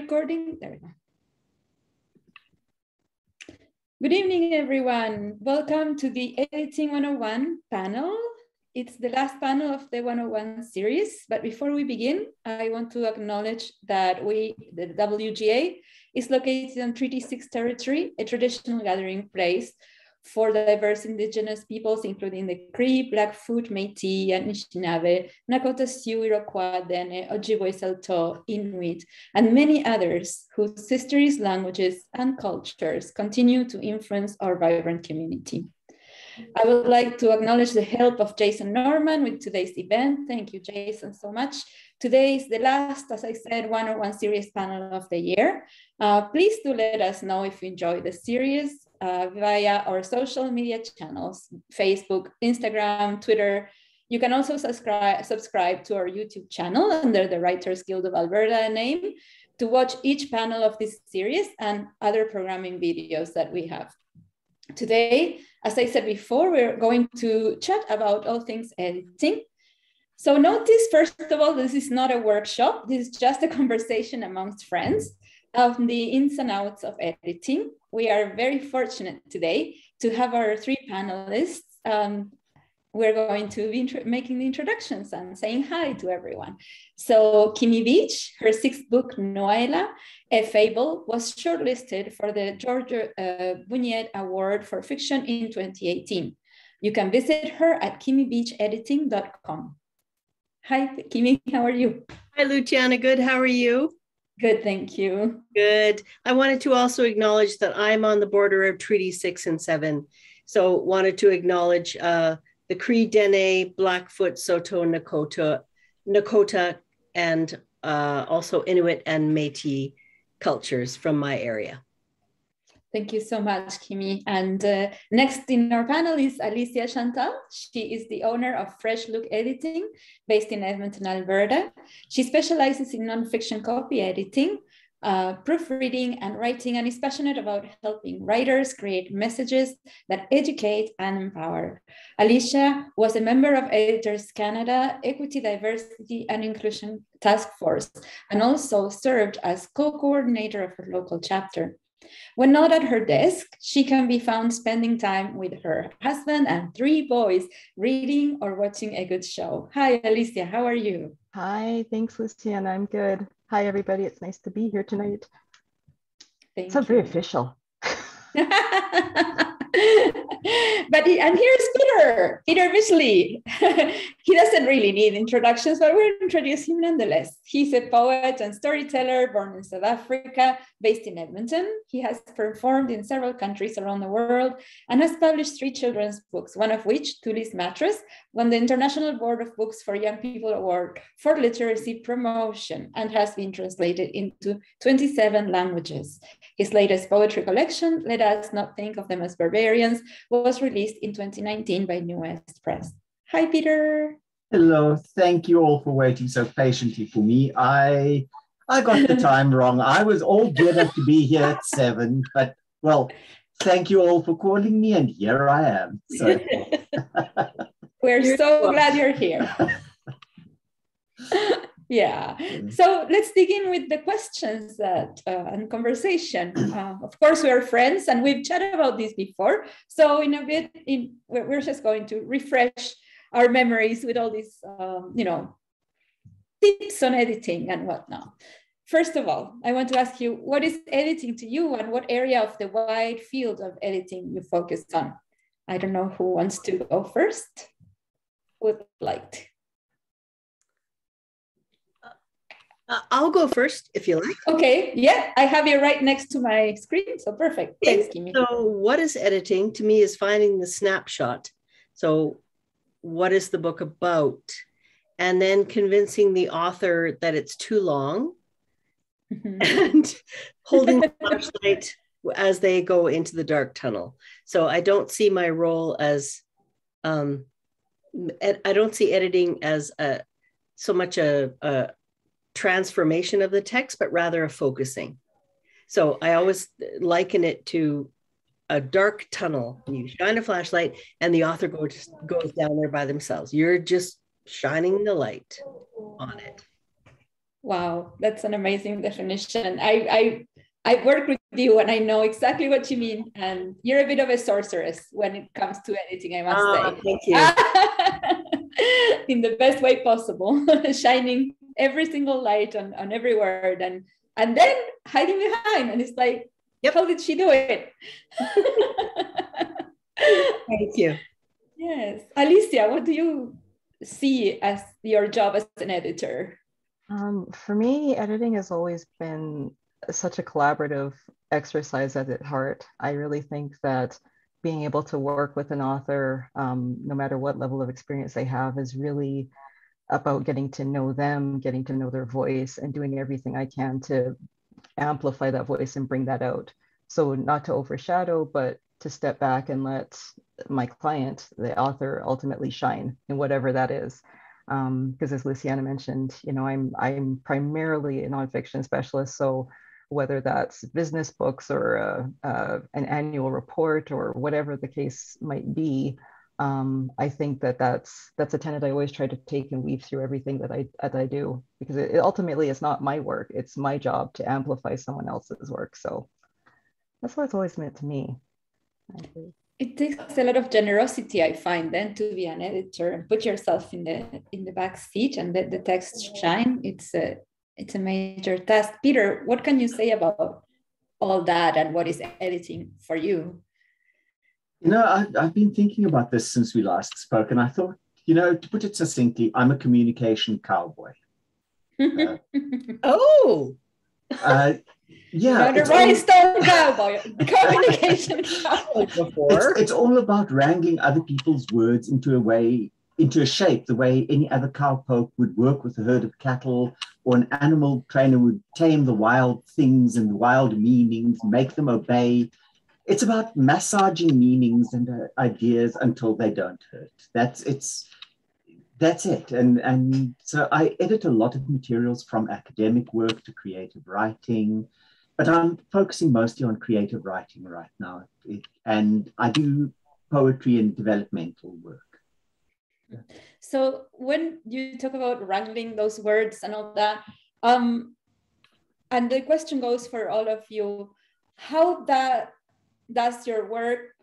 recording? There we go. Good evening, everyone. Welcome to the Editing 101 panel. It's the last panel of the 101 series, but before we begin, I want to acknowledge that we, the WGA, is located on Treaty 6 territory, a traditional gathering place for diverse indigenous peoples, including the Cree, Blackfoot, Métis, Anishinaabe, Nakota Sioux, Iroquois, Dene, Ojibwe, Saulteaux, Inuit, and many others whose histories, languages, and cultures continue to influence our vibrant community. I would like to acknowledge the help of Jason Norman with today's event. Thank you, Jason, so much. Today is the last, as I said, 101 series panel of the year. Uh, please do let us know if you enjoyed the series uh, via our social media channels, Facebook, Instagram, Twitter. You can also subscribe, subscribe to our YouTube channel under the Writers Guild of Alberta name to watch each panel of this series and other programming videos that we have. Today, as I said before, we're going to chat about all things editing. So notice, first of all, this is not a workshop. This is just a conversation amongst friends of the ins and outs of editing. We are very fortunate today to have our three panelists. Um, we're going to be making the introductions and saying hi to everyone. So Kimmy Beach, her sixth book, Nuala, a Fable, was shortlisted for the George uh, Bugnet Award for Fiction in 2018. You can visit her at kimmybeachediting.com. Hi, Kimmy, how are you? Hi, Luciana. Good. How are you? Good, thank you. Good. I wanted to also acknowledge that I'm on the border of Treaty 6 and 7. So wanted to acknowledge uh, the Cree, Dene, Blackfoot, Saulteaux, Nakota, Nakota, and uh, also Inuit and Métis cultures from my area. Thank you so much, Kimmy. And uh, next in our panel is Alicia Chantal. She is the owner of Fresh Look Editing, based in Edmonton, Alberta. She specializes in nonfiction copy editing, uh, proofreading, and writing, and is passionate about helping writers create messages that educate and empower. Alicia was a member of Editors Canada Equity, Diversity, and Inclusion Task Force, and also served as co-coordinator of her local chapter. When not at her desk, she can be found spending time with her husband and three boys, reading or watching a good show. Hi, Alicia, how are you? Hi, thanks, Luciana. I'm good. Hi, everybody. It's nice to be here tonight. Thank Sounds very official. but and here's Peter, Peter Midgley. he doesn't really need introductions, but we'll introduce him nonetheless. He's a poet and storyteller born in South Africa, based in Edmonton. He has performed in several countries around the world and has published three children's books, one of which, Tuli's Mattress, won the International Board of Books for Young People Award for Literacy Promotion and has been translated into 27 languages. His latest poetry collection, Let Us Not Think of Them as Barbarians, was released in 2019 by NeWest Press. Hi, Peter. Hello. Thank you all for waiting so patiently for me. I I got the time wrong. I was all geared to be here at seven, but well, thank you all for calling me, and here I am. So. We're so glad you're here. yeah. Mm. so let's begin with the questions that uh, and conversation. Uh, of course we are friends and we've chatted about this before. So in a bit in we're just going to refresh our memories with all these um, you know tips on editing and whatnot. First of all i want to ask you what is editing to you and what area of the wide field of editing you focus on? I don't know who wants to go first. Would like to Uh, I'll go first if you like. Okay. Yeah, I have you right next to my screen. So perfect. Thanks, Kimmy. So, what is editing to me is finding the snapshot. So, what is the book about? And then convincing the author that it's too long mm-hmm. and holding the flashlight as they go into the dark tunnel. So, I don't see my role as, um, I don't see editing as a so much a, a transformation of the text, but rather a focusing. So I always liken it to a dark tunnel. You shine a flashlight, and the author goes goes down there by themselves. You're just shining the light on it. Wow, that's an amazing definition. I, I I work with you and I know exactly what you mean. And you're a bit of a sorceress when it comes to editing, I must oh, say. Thank you. In the best way possible, shining every single light on, on every word and and then hiding behind. And it's like, yep. how did she do it? Thank you. Yes. Alicia, what do you see as your job as an editor? Um, for me, editing has always been such a collaborative exercise at its heart. I really think that being able to work with an author, um, no matter what level of experience they have, is really about getting to know them, getting to know their voice, and doing everything I can to amplify that voice and bring that out. So, not to overshadow, but to step back and let my client, the author, ultimately shine in whatever that is because um, as Luciana mentioned, you know, I'm I'm primarily a nonfiction specialist, so whether that's business books or a, a, an annual report or whatever the case might be, um, I think that that's that's a tenet I always try to take and weave through everything that I that I do because it, it ultimately it's not my work; it's my job to amplify someone else's work. So that's what it's always meant to me. It takes a lot of generosity, I find, then to be an editor and put yourself in the in the back seat and let the text shine. It's a it's a major task. Peter, what can you say about all that and what is editing for you? You know, I've, I've been thinking about this since we last spoke, and I thought, you know, to put it succinctly, I'm a communication cowboy. Uh, oh, uh, yeah, not a rhinestone cowboy, communication cowboy. It's, it's all about wrangling other people's words into a way, into a shape, the way any other cowpoke would work with a herd of cattle or an animal trainer would tame the wild things and the wild meanings, make them obey. It's about massaging meanings and uh, ideas until they don't hurt. That's it's that's it. And and so I edit a lot of materials from academic work to creative writing, but I'm focusing mostly on creative writing right now. It, and I do poetry and developmental work. So when you talk about wrangling those words and all that, um, and the question goes for all of you, how that does your work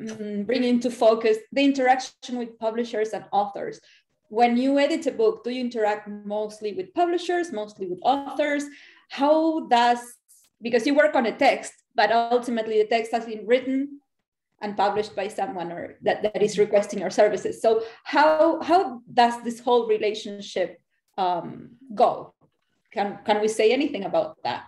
um, bring into focus the interaction with publishers and authors? When you edit a book, do you interact mostly with publishers, mostly with authors? How does, because you work on a text, but ultimately the text has been written and published by someone or that, that is requesting your services. So how how does this whole relationship um, go? Can can we say anything about that?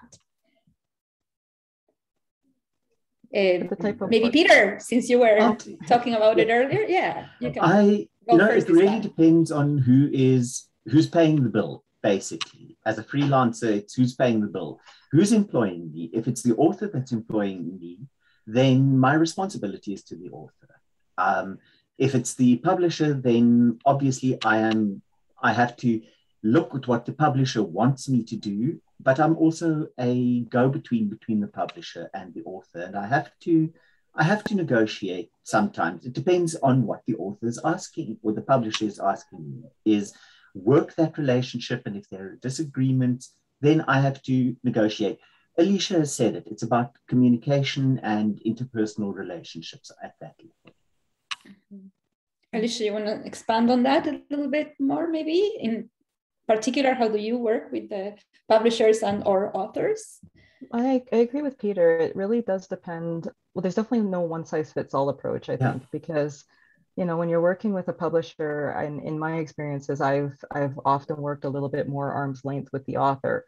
Uh, maybe work. Peter, since you were talking about it earlier, yeah, you can. I you know it really time. depends on who is who's paying the bill. Basically, as a freelancer, it's who's paying the bill, who's employing me. If it's the author that's employing me, then my responsibility is to the author. Um, if it's the publisher, then obviously I am I have to look at what the publisher wants me to do, but I'm also a go-between between the publisher and the author, and I have to I have to negotiate sometimes. It depends on what the author is asking or the publisher is asking. Is work that relationship, and if there are disagreements, then I have to negotiate. Alicia has said it. It's about communication and interpersonal relationships at that level. Mm-hmm. Alicia, you want to expand on that a little bit more, maybe? In particular, how do you work with the publishers and or authors? I, I agree with Peter. It really does depend. Well, there's definitely no one size fits all approach, I yeah. think, because you know when you're working with a publisher and in my experiences i've i've often worked a little bit more arm's length with the author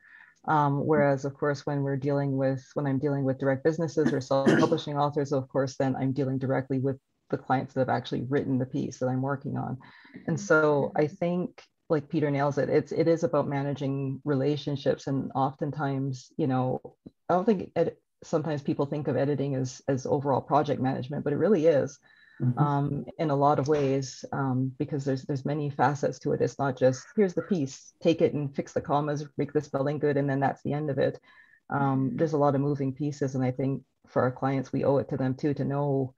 um, whereas, of course, when we're dealing with, when I'm dealing with direct businesses or self-publishing authors, of course, then I'm dealing directly with the clients that have actually written the piece that I'm working on. And so I think, like Peter nails it, it's it is about managing relationships, and oftentimes, you know, I don't think ed- sometimes people think of editing as as overall project management, but it really is mm-hmm. um, in a lot of ways um, because there's there's many facets to it. It's not just here's the piece, take it and fix the commas, make the spelling good, and then that's the end of it. Um, there's a lot of moving pieces, and I think for our clients, we owe it to them too to know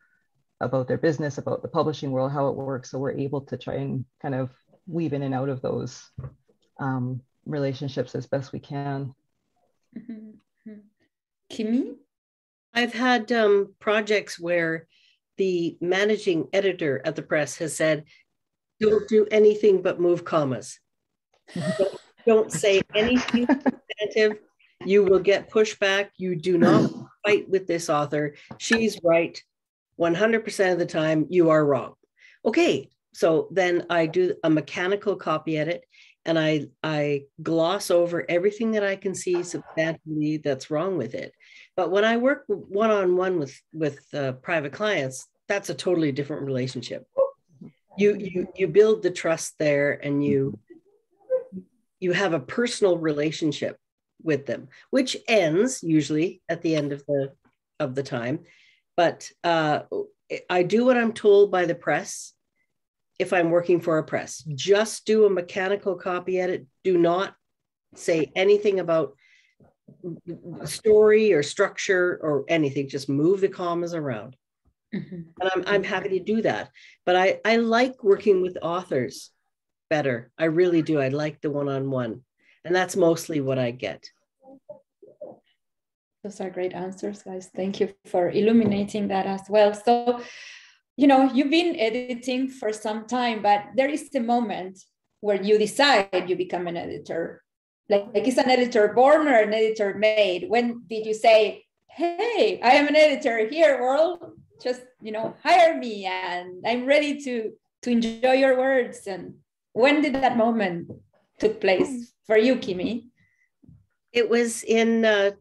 about their business, about the publishing world, how it works, so we're able to try and kind of weave in and out of those um, relationships as best we can. Mm-hmm. Kimmy? I've had um, projects where the managing editor at the press has said, don't do anything but move commas. don't, don't say anything substantive. You will get pushback. You do not fight with this author. She's right 100% of the time. You are wrong. Okay, so then I do a mechanical copy edit and I, I gloss over everything that I can see substantially that's wrong with it. But when I work one on one with with uh, private clients, that's a totally different relationship. You you you build the trust there, and you you have a personal relationship with them, which ends usually at the end of the of the time. But uh, I do what I'm told by the press. If I'm working for a press, just do a mechanical copy edit. Do not say anything about story or structure or anything. Just move the commas around. Mm-hmm. And I'm, I'm happy to do that. But I, I like working with authors better. I really do. I like the one on one. And that's mostly what I get. Those are great answers, guys. Thank you for illuminating that as well. So, you know, you've been editing for some time, but there is the moment where you decide you become an editor like, like is an editor born or an editor made? When did you say, hey, I am an editor here, world? Just, you know, hire me and I'm ready to to enjoy your words. And when did that moment took place for you, Kimmy? It was in uh,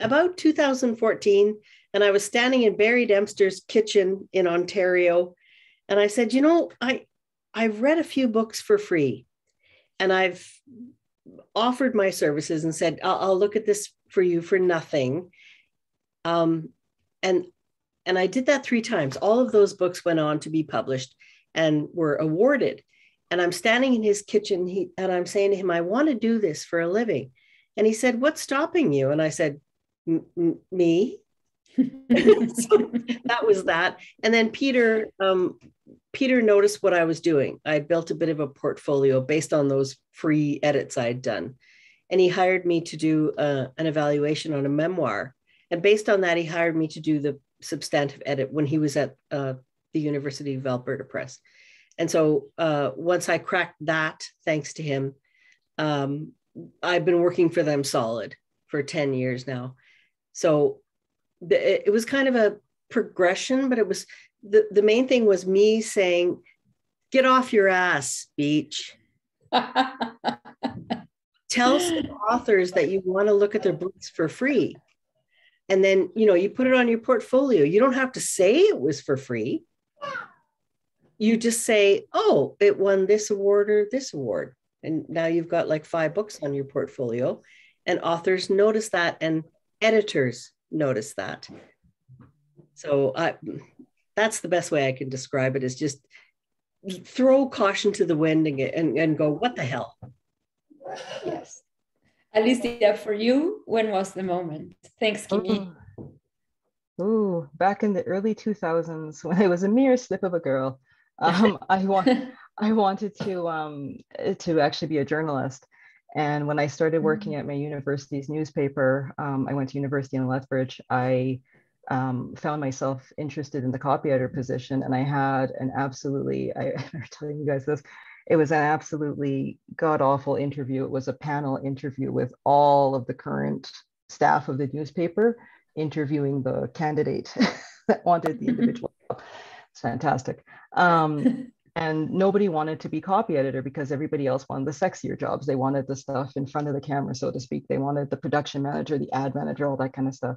about 2014, and I was standing in Barry Dempster's kitchen in Ontario, and I said, you know, I I've read a few books for free, and I've offered my services and said, I'll, I'll look at this for you for nothing. Um, and and I did that three times. All of those books went on to be published and were awarded. And I'm standing in his kitchen he, and I'm saying to him, I want to do this for a living. And he said, What's stopping you? And I said, Me. So that was that. And then Peter um, Peter noticed what I was doing. I built a bit of a portfolio based on those free edits I'd done. And he hired me to do uh, an evaluation on a memoir. And based on that, he hired me to do the substantive edit when he was at uh, the University of Alberta Press. And so uh, once I cracked that, thanks to him, um, I've been working for them solid for 10 years now. So it was kind of a progression, but it was the, the main thing was me saying, get off your ass, Beach. Tell some authors that you want to look at their books for free. And then, you know, you put it on your portfolio. You don't have to say it was for free. You just say, oh, it won this award or this award. And now you've got like five books on your portfolio. And authors notice that, and editors notice that. So I, that's the best way I can describe it is just throw caution to the wind and, and, and go, what the hell? Yes. Alicia, for you, when was the moment? Thanks, Kimmy. Ooh. Ooh, back in the early 2000s when I was a mere slip of a girl, um, I, want, I wanted to, um, to actually be a journalist. And when I started working mm-hmm. at my university's newspaper, um, I went to university in Lethbridge. I um, found myself interested in the copy editor position, and I had an absolutely, I, I'm telling you guys this, it was an absolutely god awful interview. It was a panel interview with all of the current staff of the newspaper interviewing the candidate that wanted the individual. it's fantastic. Um, and nobody wanted to be copy editor because everybody else wanted the sexier jobs. They wanted the stuff in front of the camera, so to speak. They wanted the production manager, the ad manager, all that kind of stuff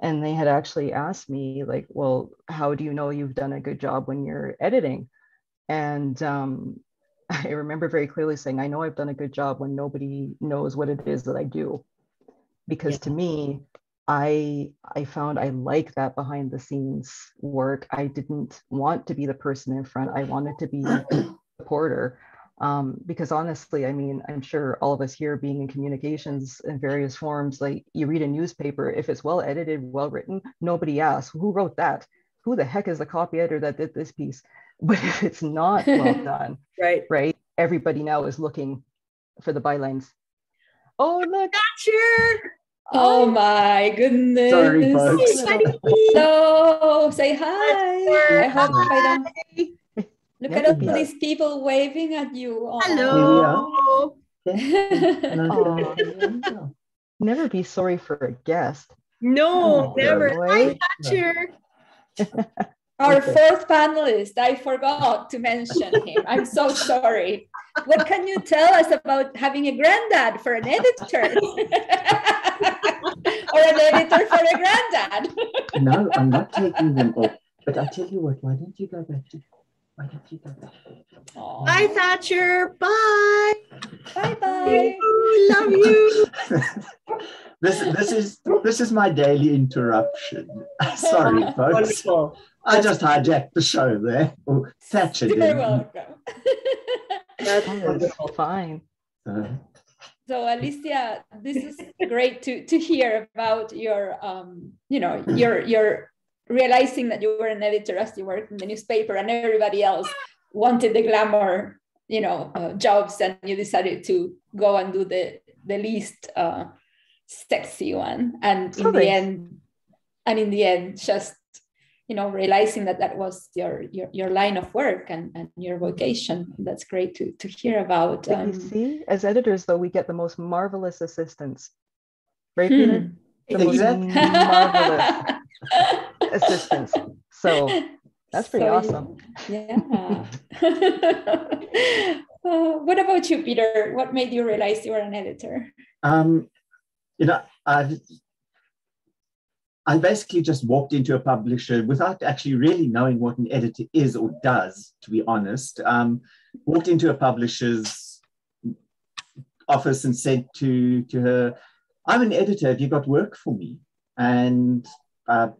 and they had actually asked me like well how do you know you've done a good job when you're editing and um, i remember very clearly saying i know i've done a good job when nobody knows what it is that i do because yeah. to me i i found i like that behind the scenes work i didn't want to be the person in front i wanted to be a reporter um, because honestly, I mean, I'm sure all of us here being in communications in various forms, like you read a newspaper, if it's well edited, well written, nobody asks who wrote that? Who the heck is the copy editor that did this piece? But if it's not well done, right, right, everybody now is looking for the bylines. Oh look, Thatcher! Oh, oh my goodness. Sorry, folks. Hello, say hi. I hope I don't look Never at all be. these people waving at you. Aw. Hello. Aw. never be sorry for a guest. No, Oh, never. boy. Hi, Thatcher. Our Okay. fourth panelist, I forgot to mention him. I'm so sorry. What can you tell us about having a granddad for an editor? or an editor for a granddad? no, I'm not taking them off. But I tell you what, why don't you go back to why don't you go back? Aw. Bye, Thatcher. Bye. Bye bye. Love you. this this is this is my daily interruption. Sorry, folks. Wonderful. I just hijacked the show there. Oh, Thatcher You're welcome. That's wonderful. fine. Uh, So Alicia, this is great to to hear about your um, you know, your your realizing that you were an editor as you worked in the newspaper and everybody else wanted the glamour, you know, uh, jobs and you decided to go and do the the least uh, sexy one. And in the end and in the end just you know realizing that that was your your, your line of work and, and your vocation that's great to to hear about um, you see, as editors, though, we get the most marvelous assistants. Right, Hmm. Peter? The most marvelous assistants. So that's pretty So, awesome. Yeah. Uh, what about you, Peter? What made you realize you were an editor? Um, you know, I I basically just walked into a publisher without actually really knowing what an editor is or does, to be honest. Um, walked into a publisher's office and said to, to her, I'm an editor, have you got work for me? And uh,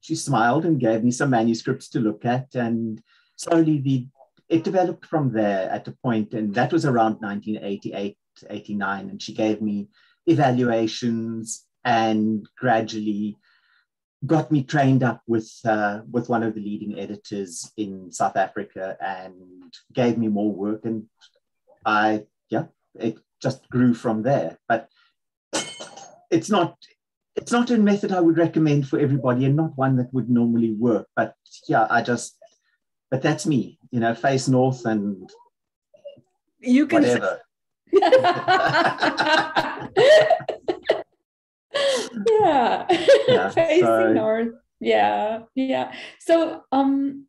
she smiled and gave me some manuscripts to look at. And slowly the it developed from there at a point, and that was around 1988, 89. And she gave me evaluations and gradually got me trained up with uh, with one of the leading editors in South Africa and gave me more work. And I yeah it just grew from there. But it's not it's not a method I would recommend for everybody and not one that would normally work. But yeah I just but that's me you know face north and You can whatever yeah. Yeah, Facing so- north. Yeah. Yeah. So um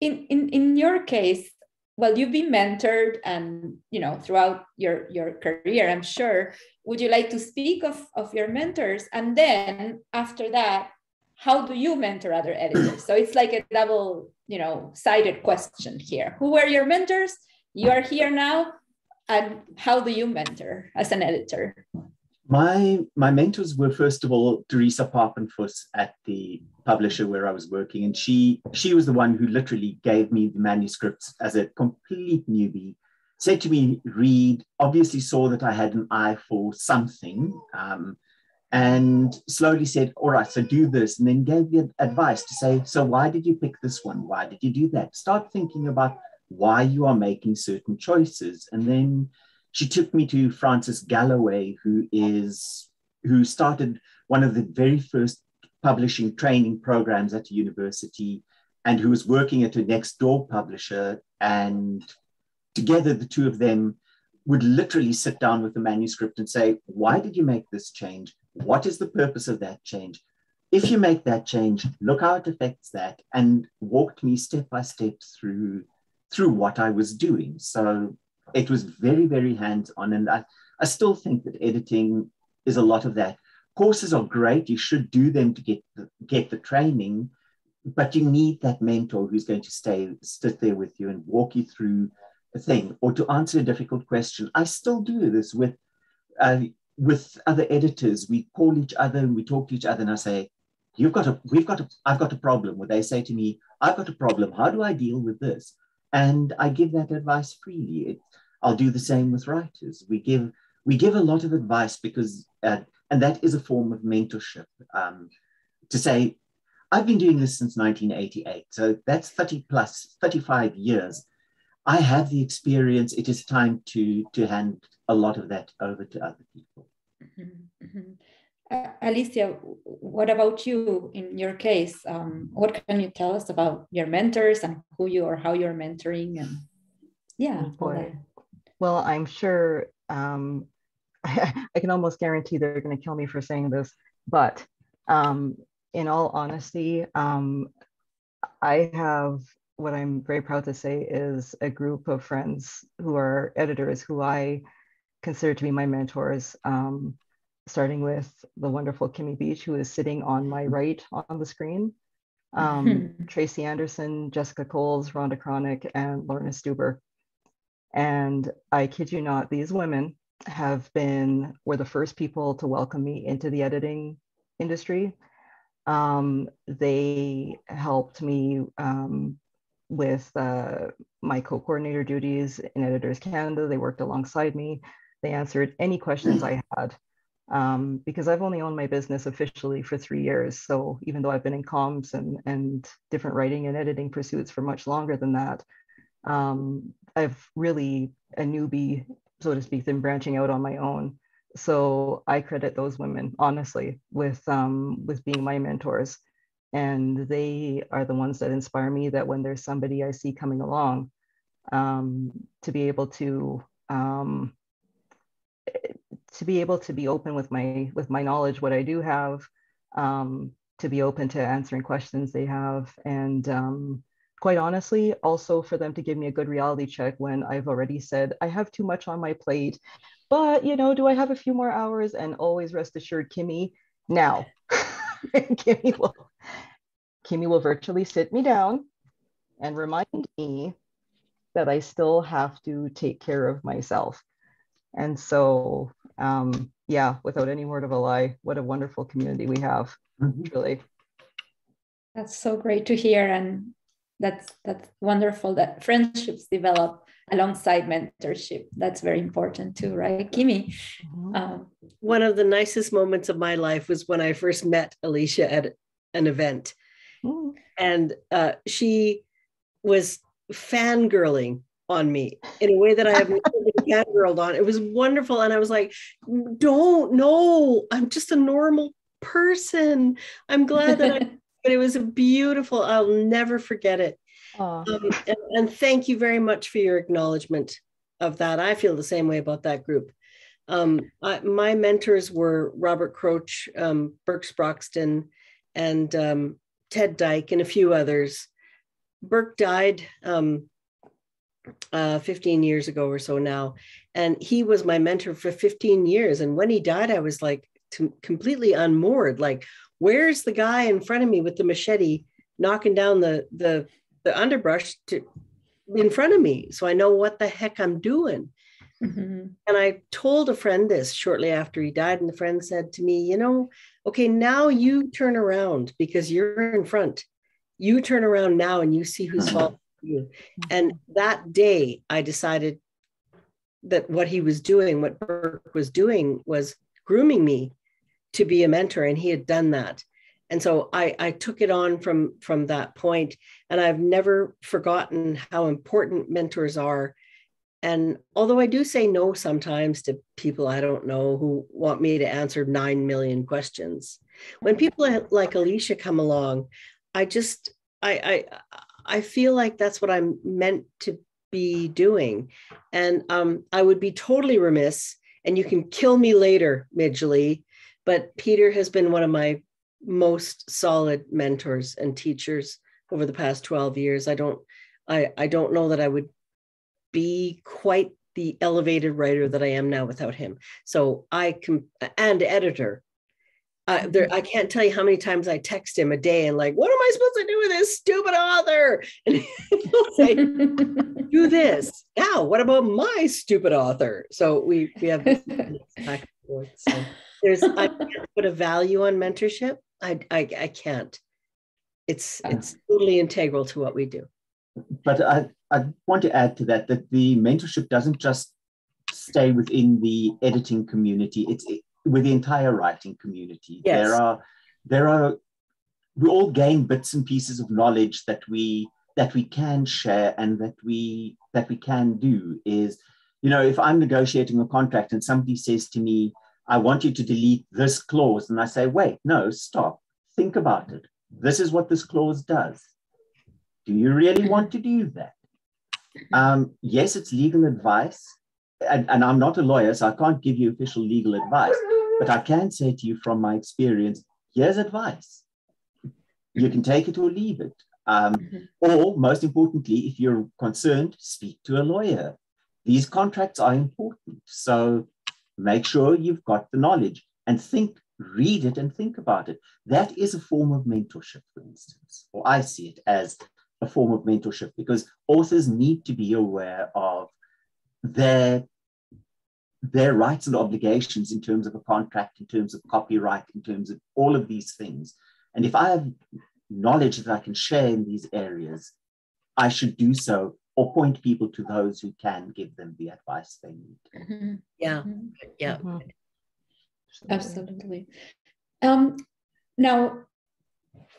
in in in your case, well, you've been mentored and you know throughout your your career, I'm sure. Would you like to speak of, of your mentors? And then after that, how do you mentor other editors? So it's like a double, you know, sided question here. Who were your mentors? You are here now. And how do you mentor as an editor? My my mentors were first of all Teresa Papenfuss at the publisher where I was working, and she she was the one who literally gave me the manuscripts as a complete newbie. Said to me, read. Obviously saw that I had an eye for something, um, and slowly said, "All right, so do this," and then gave me advice to say, "So why did you pick this one? Why did you do that? Start thinking about why you are making certain choices, and then." She took me to Francis Galloway, who is who started one of the very first publishing training programs at a university, and who was working at a next door publisher. And together, the two of them would literally sit down with the manuscript and say, "Why did you make this change? What is the purpose of that change? If you make that change, look how it affects that," and walked me step by step through through what I was doing. So it was very, very hands on. And I, I still think that editing is a lot of that. Courses are great. You should do them to get the, get the training, but you need that mentor who's going to stay, sit there with you and walk you through a thing or to answer a difficult question. I still do this with, uh, with other editors. We call each other and we talk to each other and I say, you've got a, we've got a, I've got a problem. Where they say to me, I've got a problem. How do I deal with this? And I give that advice freely. It, I'll do the same with writers. We give we give a lot of advice because, uh, and that is a form of mentorship. Um, to say, I've been doing this since 1988, so that's 30 plus 35 years. I have the experience. It is time to to hand a lot of that over to other people. Mm-hmm. mm-hmm. Alicia, what about you in your case? Um, what can you tell us about your mentors and who you or how you're mentoring? And yeah, well, I'm sure um, I, I, can almost guarantee they're going to kill me for saying this, but um, in all honesty, um, I have what I'm very proud to say is a group of friends who are editors who I consider to be my mentors, um, starting with the wonderful Kimmy Beach, who is sitting on my right on the screen, um, Tracy Anderson, Jessica Coles, Rhonda Kronyk, and Lorna Stuber. And I kid you not, these women have been, were the first people to welcome me into the editing industry. Um, they helped me um, with uh, my co-coordinator duties in Editors Canada. They worked alongside me. They answered any questions I had um, because I've only owned my business officially for three years. So even though I've been in comms and, and different writing and editing pursuits for much longer than that, um, I've really a newbie, so to speak, than branching out on my own. So I credit those women honestly with um, with being my mentors, and they are the ones that inspire me. That when there's somebody I see coming along, um, to be able to um, to be able to be open with my with my knowledge, what I do have, um, to be open to answering questions they have, and um, quite honestly, also for them to give me a good reality check when I've already said, I have too much on my plate. But, you know, do I have a few more hours? And always rest assured, Kimmy, now, Kimmy, will, Kimmy will virtually sit me down and remind me that I still have to take care of myself. And so, um, yeah, without any word of a lie, what a wonderful community we have, mm-hmm. truly. That's so great to hear. And that's that's wonderful that friendships develop alongside mentorship that's very important too right kimmy mm-hmm. um, one of the nicest moments of my life was when i first met alicia at an event mm. and uh, she was fangirling on me in a way that I have never been fangirled on. It was wonderful. And I was like, don't, no, I'm just a normal person. I'm glad that I but it was a beautiful, I'll never forget it. Um, and, and, thank you very much for your acknowledgement of that. I feel the same way about that group. Um, I, my mentors were Robert Kroetsch, um, Birk Sproxton, and um, Ted Dyck, and a few others. Birk died um, uh, 15 years ago or so now, and he was my mentor for 15 years. And when he died, I was like completely unmoored. Like, where's the guy in front of me with the machete knocking down the the the underbrush to in front of me so i know what the heck i'm doing mm-hmm. and i told a friend this shortly after he died and the friend said to me you know okay now you turn around because you're in front you turn around now and you see who's uh-huh. You. And mm-hmm. that day i decided that what he was doing what birk was doing was grooming me to be a mentor and he had done that. And so I, I took it on from from that point and i've never forgotten how important mentors are. And although i do say no sometimes to people i don't know who want me to answer 9 million questions when people like alicia come along i just I i i feel like that's what i'm meant to be doing and um, i would be totally remiss and you can kill me later midgley but Peter has been one of my most solid mentors and teachers over the past 12 years. I don't I, I don't know that I would be quite the elevated writer that I am now without him. So I can and editor. Uh, there, I can't tell you how many times I text him a day and like, what am I supposed to do with this stupid author? And he'll say, do this now. What about my stupid author? So we we have back and forth. So there's I can't put a value on mentorship. I I, I can't. It's uh. it's totally integral to what we do. But I, I want to add to that that the mentorship doesn't just stay within the editing community. It's with the entire writing community. Yes. There are there are we all gain bits and pieces of knowledge that we that we can share and that we that we can do is, you know, if I'm negotiating a contract and somebody says to me, I want you to delete this clause, and I say, wait, no, stop, think about it. This is what this clause does. Do you really want to do that? Um, yes, it's legal advice. And, and I'm not a lawyer, so I can't give you official legal advice. But I can say to you from my experience here's advice. You can take it or leave it. Um, mm-hmm. Or, most importantly, if you're concerned, speak to a lawyer. These contracts are important. So make sure you've got the knowledge and think, read it and think about it. That is a form of mentorship, for instance, or I see it as a form of mentorship because authors need to be aware of their their rights and obligations in terms of a contract, in terms of copyright, in terms of all of these things. And if I have knowledge that I can share in these areas, I should do so or point people to those who can give them the advice they need. Mm-hmm. Yeah, mm-hmm. yeah. Mm-hmm. Absolutely. Um, now,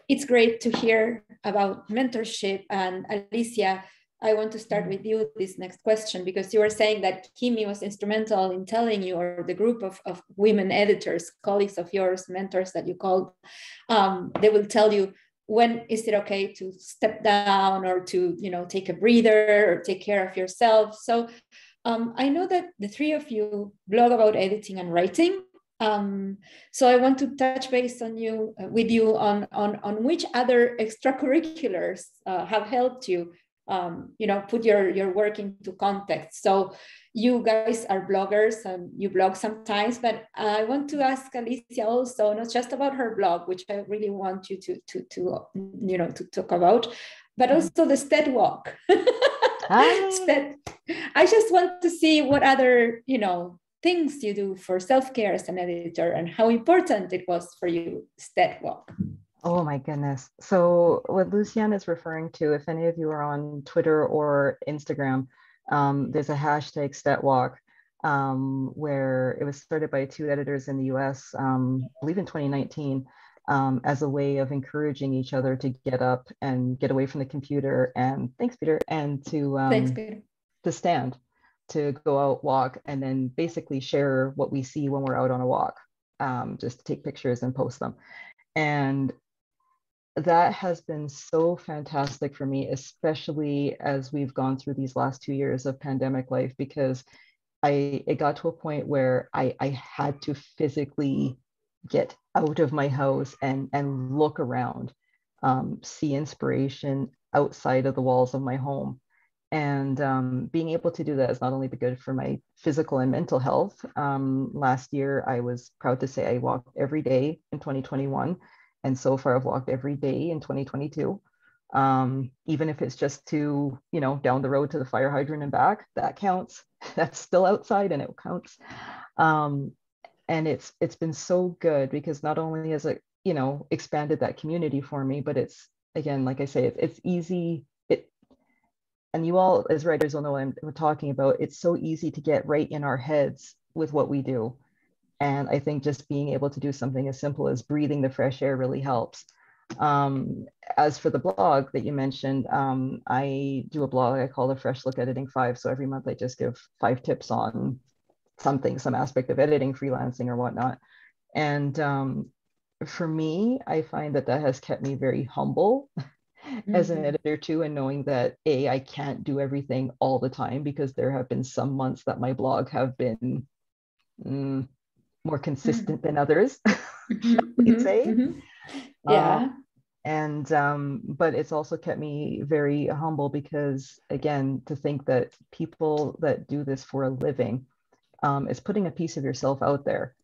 it's great to hear about mentorship. And Alicia, I want to start with you this next question because you were saying that Kimmy was instrumental in telling you, or the group of, of women editors, colleagues of yours, mentors that you called, um, they will tell you when is it okay to step down or to you know take a breather or take care of yourself. So um, I know that the three of you blog about editing and writing. Um, so I want to touch base on you uh, with you on, on, on which other extracurriculars uh, have helped you, um, you know, put your, your work into context. So you guys are bloggers and you blog sometimes, but I want to ask Alicia also, not just about her blog, which I really want you to, to, to you know, to talk about, but mm-hmm. also the stead walk. I just want to see what other, you know, things you do for self-care as an editor and how important it was for you stead walk oh my goodness so what lucienne is referring to if any of you are on twitter or instagram um, there's a hashtag stead walk um, where it was started by two editors in the us um, i believe in 2019 um, as a way of encouraging each other to get up and get away from the computer and thanks peter and to thanks, um, peter. to stand to go out walk and then basically share what we see when we're out on a walk um, just to take pictures and post them and that has been so fantastic for me especially as we've gone through these last two years of pandemic life because i it got to a point where i i had to physically get out of my house and and look around um, see inspiration outside of the walls of my home and um, being able to do that has not only good for my physical and mental health. Um, last year, I was proud to say I walked every day in 2021. And so far, I've walked every day in 2022. Um, even if it's just to, you know, down the road to the fire hydrant and back, that counts. That's still outside and it counts. Um, and it's it's been so good because not only has it, you know, expanded that community for me, but it's again, like I say, it's, it's easy It and you all as writers will know what I'm talking about. It's so easy to get right in our heads with what we do. And I think just being able to do something as simple as breathing the fresh air really helps. Um, as for the blog that you mentioned, um, I do a blog I call the Fresh Look Editing Five. So every month I just give five tips on something, some aspect of editing, freelancing, or whatnot. And um, for me, I find that that has kept me very humble mm-hmm. as an mm-hmm. editor too and knowing that a i can't do everything all the time because there have been some months that my blog have been mm, more consistent mm-hmm. than others mm-hmm. we'd say mm-hmm. yeah um, and um, but it's also kept me very humble because again to think that people that do this for a living um, is putting a piece of yourself out there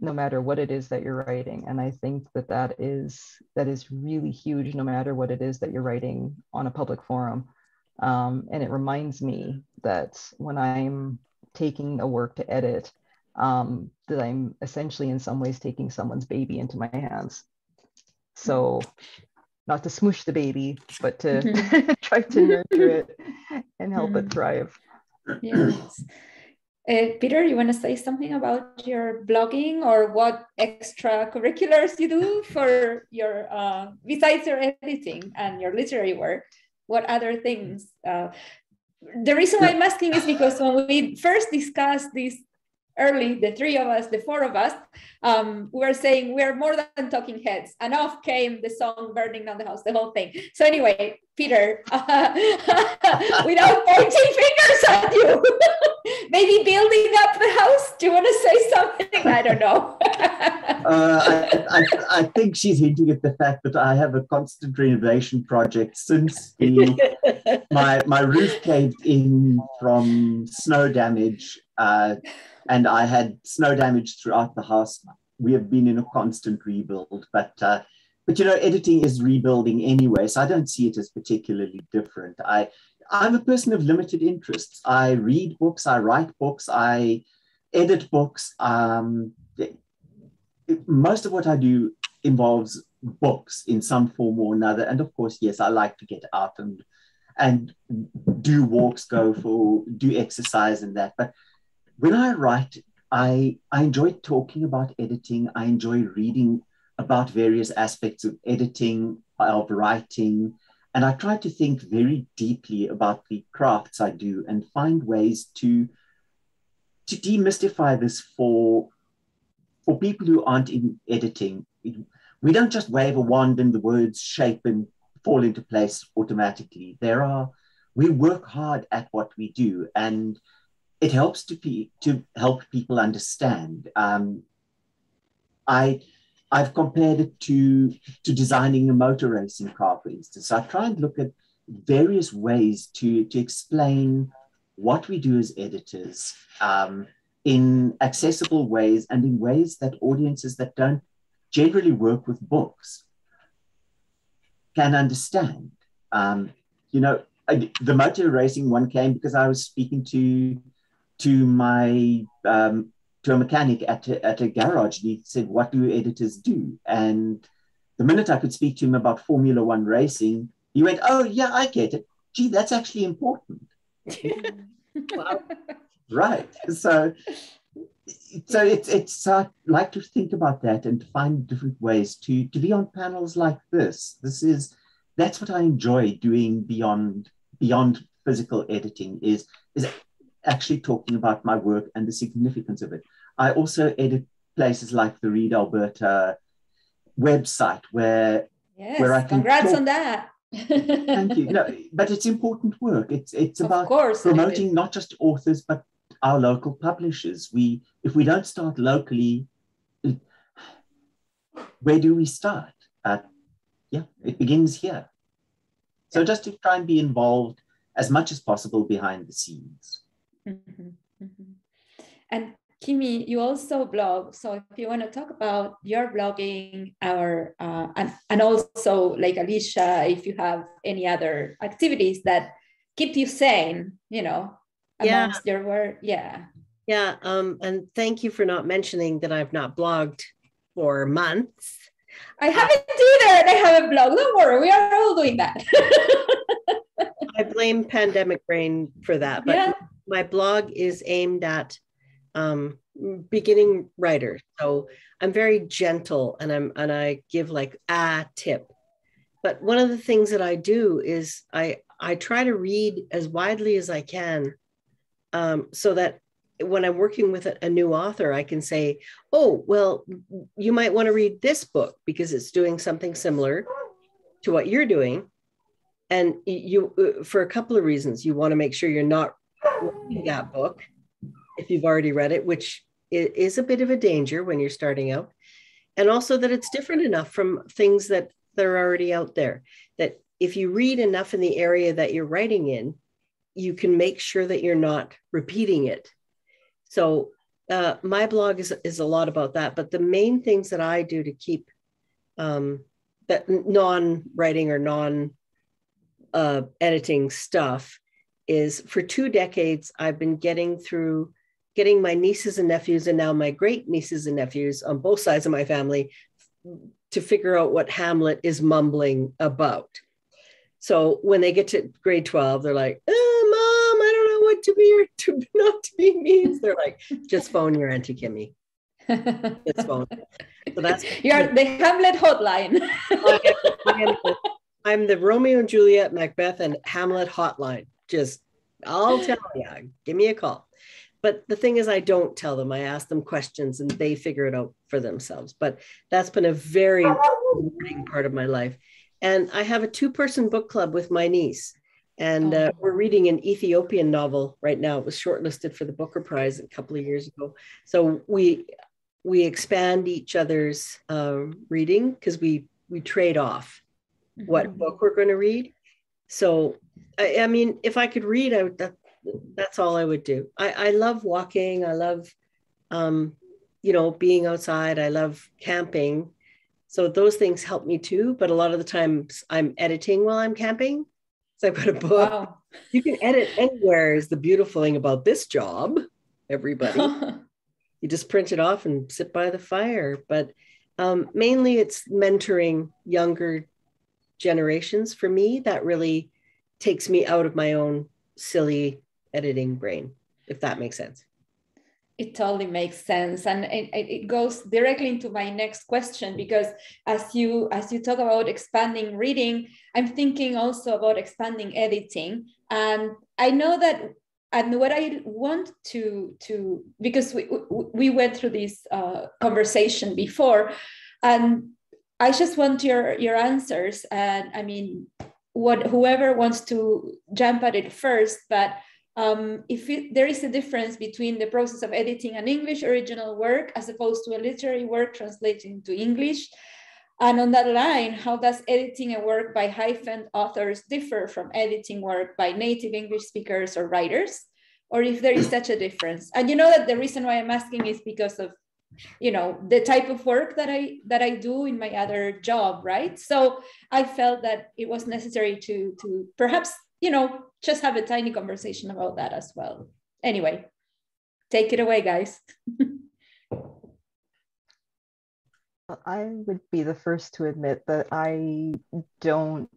no matter what it is that you're writing and i think that that is that is really huge no matter what it is that you're writing on a public forum um, and it reminds me that when i'm taking a work to edit um, that i'm essentially in some ways taking someone's baby into my hands so not to smoosh the baby but to mm-hmm. try to nurture it and help mm-hmm. it thrive yes uh, Peter, you want to say something about your blogging or what extracurriculars you do for your, uh, besides your editing and your literary work? what other things uh, the reason why i'm asking is because when we first discussed this early, the three of us, the four of us, um, we were saying we're more than talking heads. And off came the song Burning Down the House, the whole thing. So anyway, Peter, uh, without pointing fingers at you, maybe building up the house. Do you want to say something? I don't know. uh, I, I, I, think she's hinting at the fact that I have a constant renovation project since the, my, my roof caved in from snow damage. Uh, and I had snow damage throughout the house. We have been in a constant rebuild, but uh, but you know, editing is rebuilding anyway, so I don't see it as particularly different. I I'm a person of limited interests. I read books, I write books, I edit books. Um, most of what I do involves books in some form or another, and of course, yes, I like to get out and and do walks, go for do exercise and that, but when I write, I, I enjoy talking about editing. I enjoy reading about various aspects of editing, of writing, and I try to think very deeply about the crafts I do and find ways to, to demystify this for, for people who aren't in editing. We don't just wave a wand and the words shape and fall into place automatically. There are, we work hard at what we do. And it helps to be to help people understand. Um, I I've compared it to to designing a motor racing car, for instance. So I try and look at various ways to to explain what we do as editors um, in accessible ways and in ways that audiences that don't generally work with books can understand. Um, you know, the motor racing one came because I was speaking to to my um, to a mechanic at a, at a garage. And he said, "What do editors do?" And the minute I could speak to him about Formula One racing, he went, "Oh yeah, I get it. Gee, that's actually important." well, right. So, so it's it's I like to think about that and to find different ways to to be on panels like this. This is that's what I enjoy doing beyond beyond physical editing is is actually talking about my work and the significance of it. I also edit places like the Read Alberta website where yes, where I can congrats talk. on that. Thank you. No, but it's important work. It's it's about course, promoting not just authors but our local publishers. We if we don't start locally, where do we start? Uh, yeah, it begins here. So just to try and be involved as much as possible behind the scenes. Mm-hmm, mm-hmm. And Kimmy, you also blog. So if you want to talk about your blogging, or uh, and and also like Alicia, if you have any other activities that keep you sane, you know, amongst yeah. your work, yeah. Yeah, um, and thank you for not mentioning that I've not blogged for months. I haven't either. I have a blog. Don't worry, we are all doing that. I blame pandemic brain for that, but yeah my blog is aimed at um, beginning writers. So I'm very gentle and I'm and I give like a tip. But one of the things that I do is I I try to read as widely as I can, um, so that when I'm working with a, new author, I can say, "Oh, well, you might want to read this book because it's doing something similar to what you're doing." And you, uh, for a couple of reasons, you want to make sure you're not reading that book if you've already read it, which is a bit of a danger when you're starting out. And also that it's different enough from things that, that are already out there. That if you read enough in the area that you're writing in, you can make sure that you're not repeating it. So uh, my blog is, is a lot about that. But the main things that I do to keep um, that non-writing or non uh, editing stuff is for two decades, I've been getting through getting my nieces and nephews and now my great nieces and nephews on both sides of my family to figure out what Hamlet is mumbling about. So when they get to grade 12, they're like, oh, Mom, I don't know what to be or to not to be means. They're like, just phone your Auntie Kimmy. just phone. So that's you're the Hamlet hotline. I'm the Romeo and Juliet, Macbeth, and Hamlet hotline. Just, I'll tell you, give me a call. But the thing is, I don't tell them. I ask them questions and they figure it out for themselves. But that's been a very rewarding part of my life. And I have a two person book club with my niece. And uh, we're reading an Ethiopian novel right now. It was shortlisted for the Booker Prize a couple of years ago. So we we expand each other's uh, reading because we we trade off what mm-hmm. book we're going to read. So I, I, mean, if I could read, I would. That, that's all I would do. I, I love walking. I love, um, you know, being outside. I love camping. So those things help me too. But a lot of the times I'm editing while I'm camping. So I've got a book. Wow. You can edit anywhere is the beautiful thing about this job, everybody. you just print it off and sit by the fire. But um, mainly it's mentoring younger generations for me that really takes me out of my own silly editing brain, if that makes sense. It totally makes sense, and it, it goes directly into my next question because as you as you talk about expanding reading, I'm thinking also about expanding editing, and I know that and what I want to to because we we went through this uh, conversation before, and I just want your your answers. And I mean, what whoever wants to jump at it first, but um, if it, there is a difference between the process of editing an English original work as opposed to a literary work translated into English. And on that line, how does editing a work by hyphen authors differ from editing work by native English speakers or writers? Or if there is such a difference? And you know that the reason why I'm asking is because of you know the type of work that i that i do in my other job right so i felt that it was necessary to to perhaps you know, just have a tiny conversation about that as well. Anyway, take it away, guys. I would be the first to admit that I don't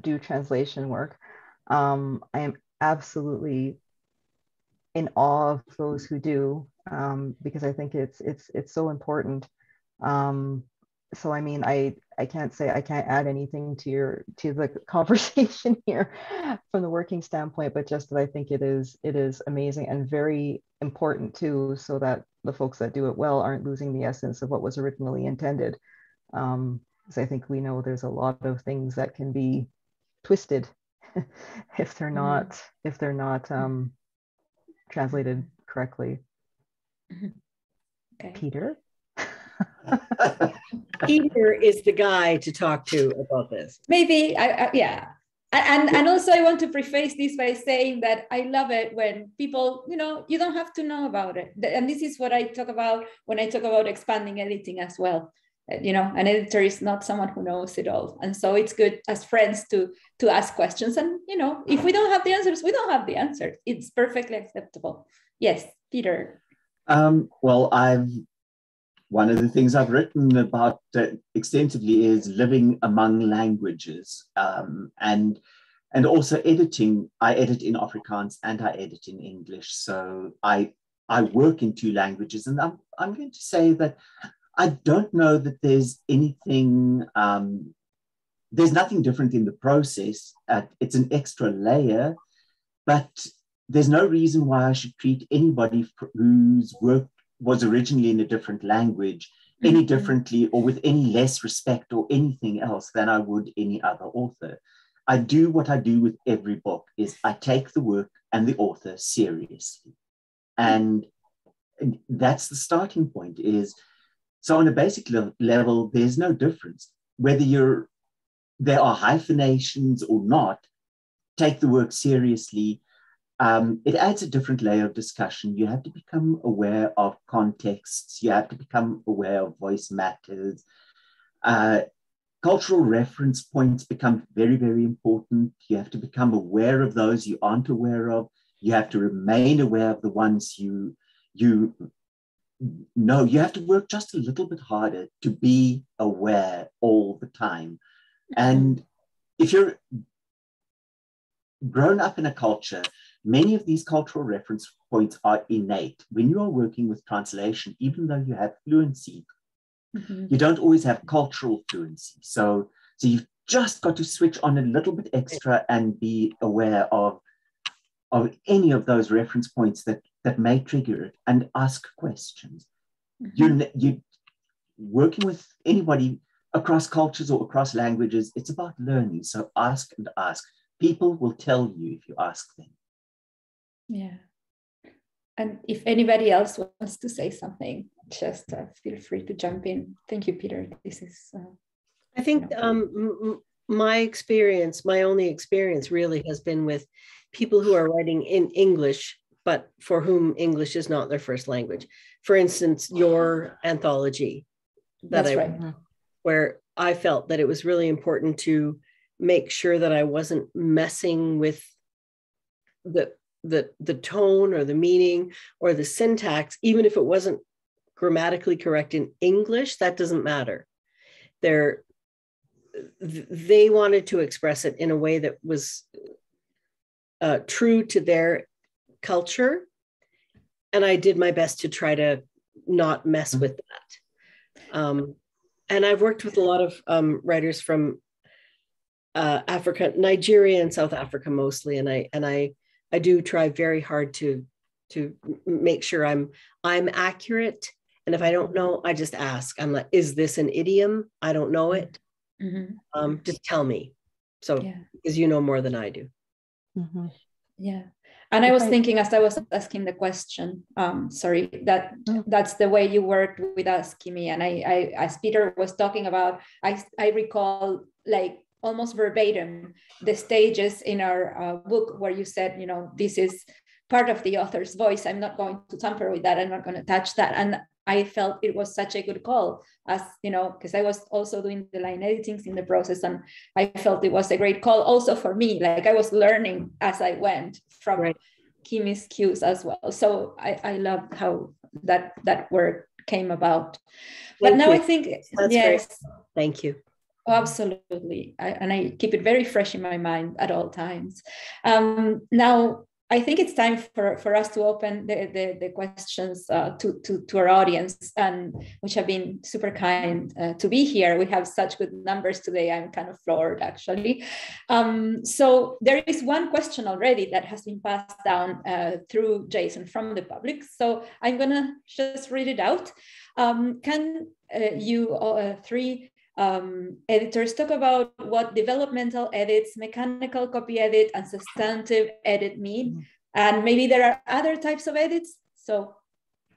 do translation work. Um, I am absolutely in awe of those who do um, because I think it's it's it's so important. Um, so I mean, I I can't say I can't add anything to your to the conversation here from the working standpoint, but just that I think it is it is amazing and very important too, so that the folks that do it well aren't losing the essence of what was originally intended. Um, because I think we know there's a lot of things that can be twisted if they're mm-hmm. not if they're not um, translated correctly. Mm-hmm. Okay. Peter. Peter is the guy to talk to about this. Maybe, I, I, yeah. And, and also, I want to preface this by saying that I love it when people, you know, you don't have to know about it. And this is what I talk about when I talk about expanding editing as well. Uh, you know, an editor is not someone who knows it all. And so it's good as friends to to ask questions. And, you know, if we don't have the answers, we don't have the answers. It's perfectly acceptable. Yes, Peter. Um, well, I've one of the things I've written about uh, extensively is living among languages um, and and also editing. I edit in Afrikaans and I edit in English, so I I work in two languages, and I'm I'm going to say that I don't know that there's anything. Um, there's nothing different in the process. Uh, it's an extra layer, but there's no reason why I should treat anybody whose work was originally in a different language any mm-hmm. differently or with any less respect or anything else than I would any other author. I do what I do with every book is I take the work and the author seriously. And that's the starting point is so on a basic level there's no difference whether you're there are hyphenations or not take the work seriously um, it adds a different layer of discussion. You have to become aware of contexts. You have to become aware of voice matters. Uh, cultural reference points become very, very important. You have to become aware of those you aren't aware of. You have to remain aware of the ones you you know. You have to work just a little bit harder to be aware all the time. And if you're grown up in a culture Many of these cultural reference points are innate. When you are working with translation, even though you have fluency, mm-hmm. you don't always have cultural fluency. So, so you've just got to switch on a little bit extra and be aware of, of any of those reference points that, that may trigger it and ask questions. Mm-hmm. You, you working with anybody across cultures or across languages, it's about learning. So ask and ask. People will tell you if you ask them. Yeah. And if anybody else wants to say something, just uh, feel free to jump in. Thank you, Peter. This is. Uh, I think you know. um, my experience, my only experience really has been with people who are writing in English, but for whom English is not their first language. For instance, your anthology that That's I right where I felt that it was really important to make sure that I wasn't messing with the the the tone or the meaning or the syntax, even if it wasn't grammatically correct in English, that doesn't matter. They're they wanted to express it in a way that was uh, true to their culture, and I did my best to try to not mess with that. Um, and I've worked with a lot of um, writers from uh, Africa, Nigeria, and South Africa mostly, and I and I I do try very hard to to make sure I'm I'm accurate. And if I don't know, I just ask. I'm like, is this an idiom? I don't know it. Mm-hmm. Um, just tell me. So yeah. because you know more than I do. Mm-hmm. Yeah and i was thinking as i was asking the question um, sorry that oh. that's the way you worked with us kimmy and I, I as peter was talking about i i recall like almost verbatim the stages in our uh, book where you said you know this is part of the author's voice. I'm not going to tamper with that. I'm not going to touch that. And I felt it was such a good call as you know because I was also doing the line editings in the process and I felt it was a great call also for me. Like I was learning as I went from right. Kimmy's cues as well. So I, I love how that that work came about. But now you. I think That's yes. great. Thank you absolutely I, and I keep it very fresh in my mind at all times um, now I think it's time for, for us to open the, the, the questions uh, to, to, to our audience, and which have been super kind uh, to be here. We have such good numbers today. I'm kind of floored, actually. Um, so there is one question already that has been passed down uh, through Jason from the public. So I'm gonna just read it out. Um, can uh, you uh, three um, editors talk about what developmental edits, mechanical copy edit, and substantive edit mean. Mm-hmm. And maybe there are other types of edits. So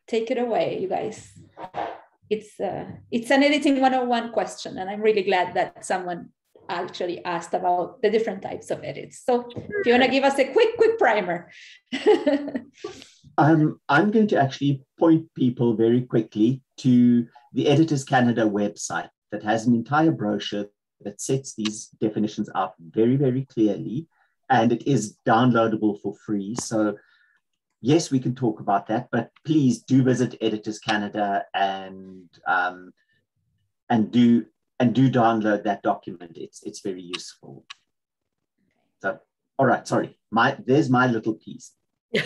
take it away, you guys. It's uh, it's an editing 101 question, and I'm really glad that someone actually asked about the different types of edits. So if you want to give us a quick, quick primer. um, I'm going to actually point people very quickly to the Editors Canada website that has an entire brochure that sets these definitions out very, very clearly. And it is downloadable for free. So, yes, we can talk about that, but please do visit Editors Canada and um, and do and do download that document. It's it's very useful. So, all right, sorry, my there's my little piece.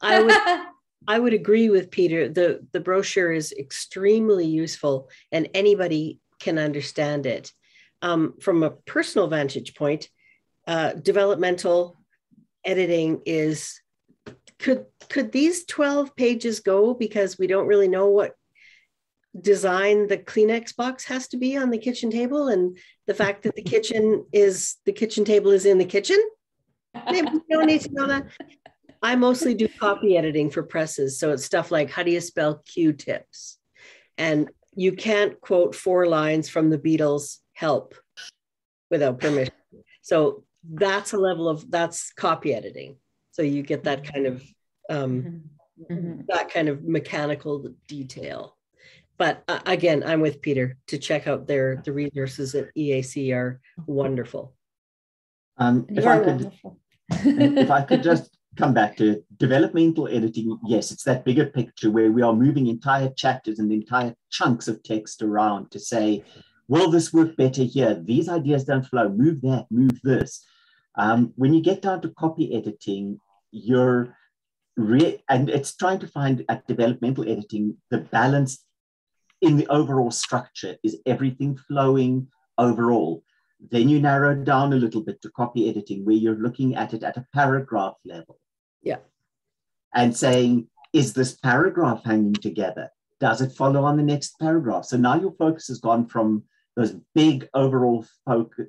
I would I would agree with Peter. The the brochure is extremely useful, and anybody can understand it. Um, from a personal vantage point, uh, developmental editing is could could these 12 pages go because we don't really know what design the Kleenex box has to be on the kitchen table and the fact that the kitchen is the kitchen table is in the kitchen? Maybe we don't need to know that. I mostly do copy editing for presses. So it's stuff like how do you spell Q tips? And you can't quote four lines from the Beatles' Help without permission. So that's a level of that's copy editing. So you get that kind of um, mm-hmm. that kind of mechanical detail. But uh, again, I'm with Peter to check out their the resources at EAC are wonderful. Um, if I could, if I could just come back to developmental editing. Yes, it's that bigger picture where we are moving entire chapters and entire chunks of text around to say, will this work better here? These ideas don't flow. Move that, move this. Um, when you get down to copy editing, you're re- and it's trying to find at developmental editing the balance in the overall structure. Is everything flowing overall? Then you narrow down a little bit to copy editing, where you're looking at it at a paragraph level. Yeah. And saying, is this paragraph hanging together? Does it follow on the next paragraph? So now your focus has gone from those big overall focal,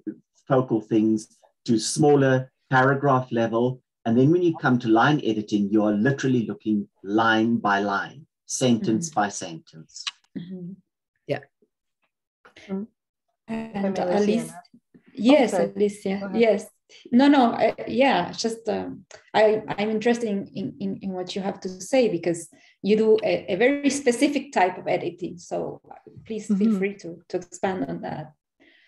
focal things to smaller paragraph level. And then when you come to line editing, you are literally looking line by line, sentence mm-hmm. by sentence. Mm-hmm. Yeah. Mm-hmm. And Alice, yes, oh, Alicia, yes. No, no, yeah, just um, I, I'm interested in, in, in what you have to say because you do a, a very specific type of editing. So please feel mm-hmm. free to, to expand on that.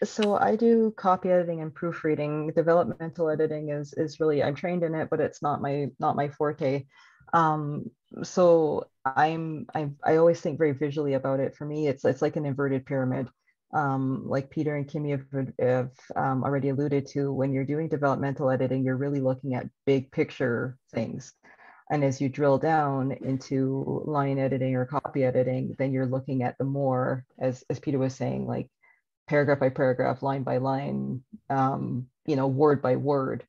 So I do copy editing and proofreading. Developmental editing is is really I'm trained in it, but it's not my not my forte. Um, so I'm I I always think very visually about it. For me, it's it's like an inverted pyramid um, like Peter and Kimmy have, have um, already alluded to, when you're doing developmental editing, you're really looking at big picture things. And as you drill down into line editing or copy editing, then you're looking at the more, as, as Peter was saying, like paragraph by paragraph, line by line, um, you know, word by word.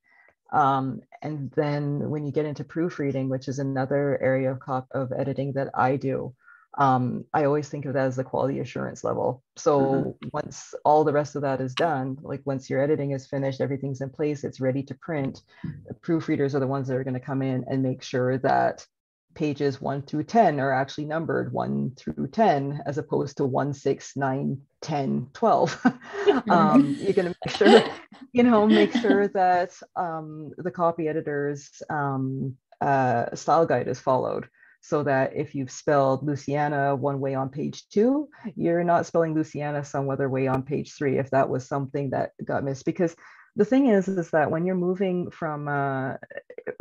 Um, and then when you get into proofreading, which is another area of, of editing that I do, um, I always think of that as the quality assurance level. So mm-hmm. once all the rest of that is done, like once your editing is finished, everything's in place, it's ready to print. The proofreaders are the ones that are going to come in and make sure that pages one through 10 are actually numbered one through 10 as opposed to 1 6 9 10 12 um, you're going to make sure you know make sure that um, the copy editor's um, uh, style guide is followed so that if you've spelled Luciana one way on page two, you're not spelling Luciana some other way on page three if that was something that got missed. Because the thing is, is that when you're moving from, uh,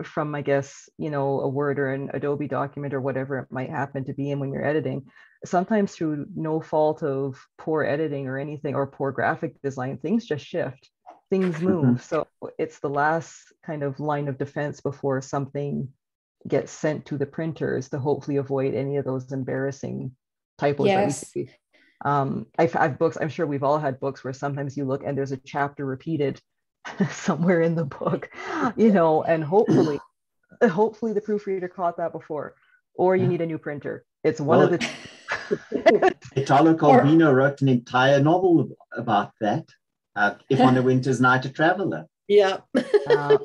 from I guess, you know, a Word or an Adobe document or whatever it might happen to be in when you're editing, sometimes through no fault of poor editing or anything or poor graphic design, things just shift things mm-hmm. move. So it's the last kind of line of defense before something get sent to the printers to hopefully avoid any of those embarrassing typos yes. that we see. Um, I've, I've books, I'm sure we've all had books where sometimes you look and there's a chapter repeated somewhere in the book, you know, and hopefully, hopefully the proofreader caught that before, or you need a new printer. It's one well, of the. Italo Calvino wrote an entire novel about that. Uh, if on a winter's night, a traveler. Yeah. Uh,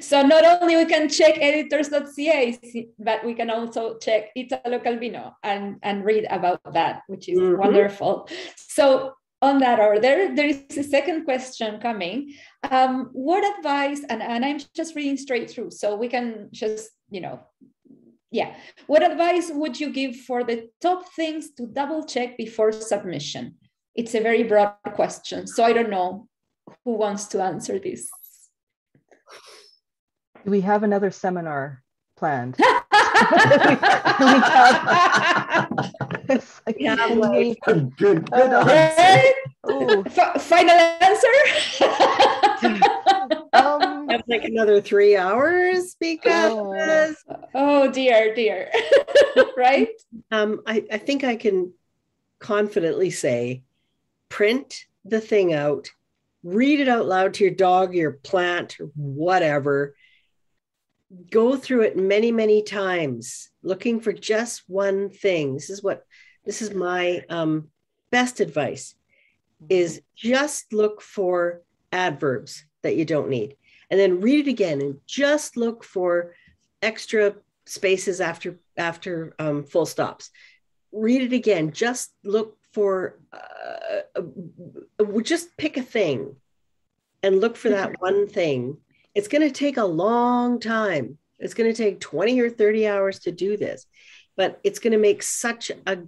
so not only we can check editors.ca, but we can also check Italo Calvino and, and read about that, which is mm-hmm. wonderful. So on that order, there is a second question coming. Um, what advice, and, and I'm just reading straight through, so we can just, you know, yeah. What advice would you give for the top things to double check before submission? It's a very broad question, so I don't know who wants to answer this. Do we have another seminar planned? yeah, good, good, answer. final answer. um, That's like another three hours because. Oh, oh dear, dear. right? Um, I, I think I can confidently say print the thing out, read it out loud to your dog, your plant, whatever, go through it many many times looking for just one thing. This is what this is my um, best advice is just look for adverbs that you don't need. And then read it again and just look for extra spaces after after um, full stops. Read it again. Just look for uh, uh, just pick a thing and look for that one thing it's going to take a long time. It's going to take 20 or 30 hours to do this, but it's going to make such a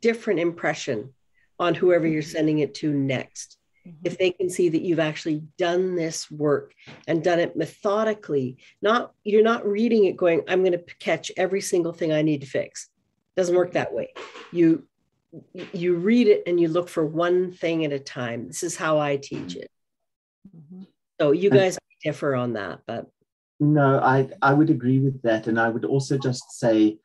different impression on whoever you're sending it to next. Mm-hmm. If they can see that you've actually done this work and done it methodically, not you're not reading it going, I'm going to catch every single thing I need to fix. It doesn't work that way. You you read it and you look for one thing at a time. This is how I teach it. Mm-hmm. So you guys differ on that, but no, I I would agree with that, and I would also just say,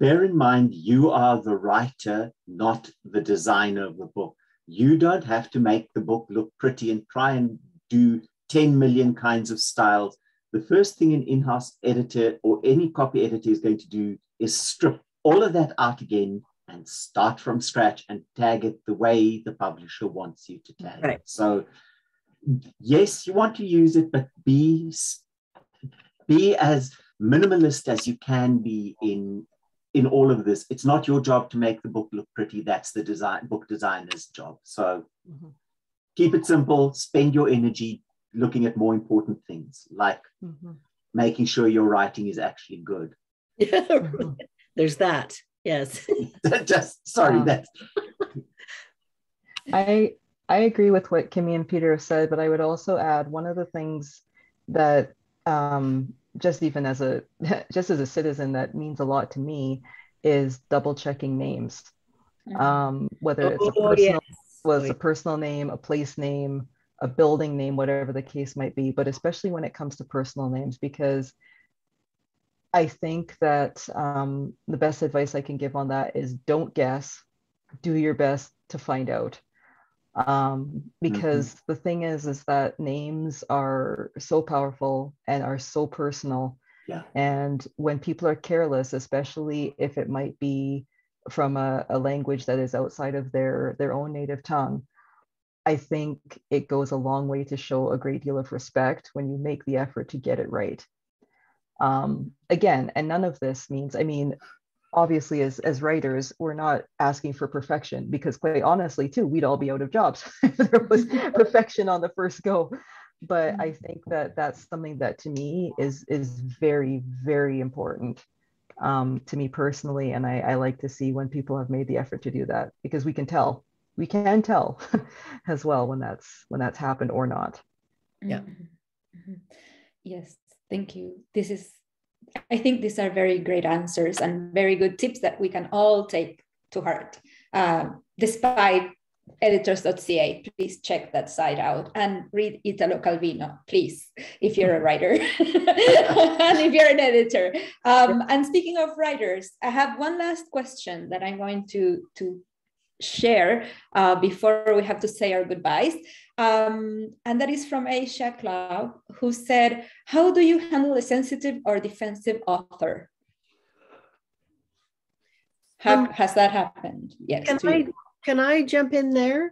bear in mind you are the writer, not the designer of the book. You don't have to make the book look pretty and try and do 10 million kinds of styles. The first thing an in house editor or any copy editor is going to do is strip all of that out again and start from scratch and tag it the way the publisher wants you to tag right. it. So, yes, you want to use it, but be be as minimalist as you can be in in all of this. It's not your job to make the book look pretty. That's the design book designer's job. So mm-hmm. keep it simple. Spend your energy looking at more important things, like mm-hmm. making sure your writing is actually good. Yeah, there's that. Yes. Just sorry. Um, that. I I agree with what Kimmy and Peter have said, but I would also add one of the things that um, just even as a just as a citizen that means a lot to me is double checking names mm-hmm. um, whether it's a oh, personal yes. was a personal name a place name a building name whatever the case might be but especially when it comes to personal names because i think that um, the best advice i can give on that is don't guess do your best to find out um, because mm-hmm. the thing is is that names are so powerful and are so personal yeah. and when people are careless especially if it might be from a, a language that is outside of their their own native tongue i think it goes a long way to show a great deal of respect when you make the effort to get it right um, again and none of this means i mean obviously as as writers we're not asking for perfection because quite honestly too we'd all be out of jobs. If there was perfection on the first go. But i mm-hmm. think that that's something that to me is is very very important um, to me personally. And I, I like to see when people have made the effort to do that because we can tell. We can tell as well when that's when that's happened or not. Yeah. Mm-hmm. mm-hmm. yes thank you this is I think these are very great answers and very good tips that we can all take to heart. Uh, despite editors.ca, please check that site out and read Italo Calvino, please, if you're a writer and if you're an editor. Um, and speaking of writers, I have one last question that I'm going to, to share uh, before we have to say our goodbyes. Um, and that is from Aisha Cloud, who said, How do you handle a sensitive or defensive author? Have, um, has that happened? Yes. Can I, can I jump in there?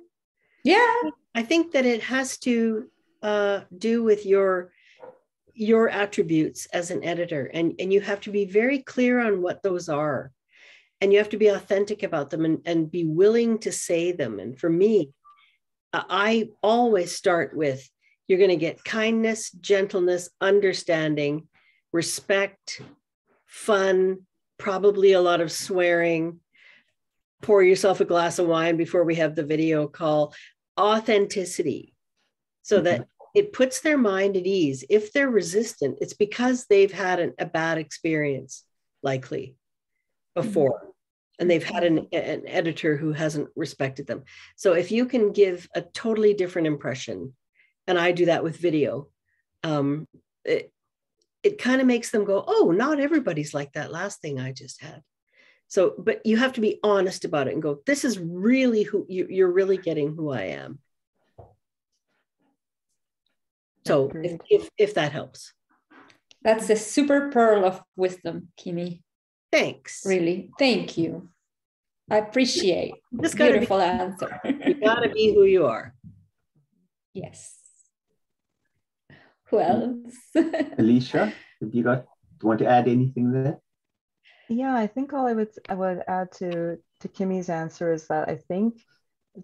Yeah. I think that it has to uh, do with your your attributes as an editor and, and you have to be very clear on what those are and you have to be authentic about them and, and be willing to say them. And for me, I always start with you're going to get kindness, gentleness, understanding, respect, fun, probably a lot of swearing. Pour yourself a glass of wine before we have the video call. Authenticity, so mm-hmm. that it puts their mind at ease. If they're resistant, it's because they've had an, a bad experience, likely before and they've had an, an editor who hasn't respected them. So if you can give a totally different impression, and I do that with video, um, it, it kind of makes them go, oh, not everybody's like that last thing I just had. So, but you have to be honest about it and go, this is really who you, you're really getting who I am. So if, if, if that helps. That's a super pearl of wisdom, Kimmy. Thanks. Really, thank you. I appreciate this beautiful be, answer. you gotta be who you are. Yes. Who else? Alicia, have you got? Do you want to add anything there? Yeah, I think all I would I would add to to Kimmy's answer is that I think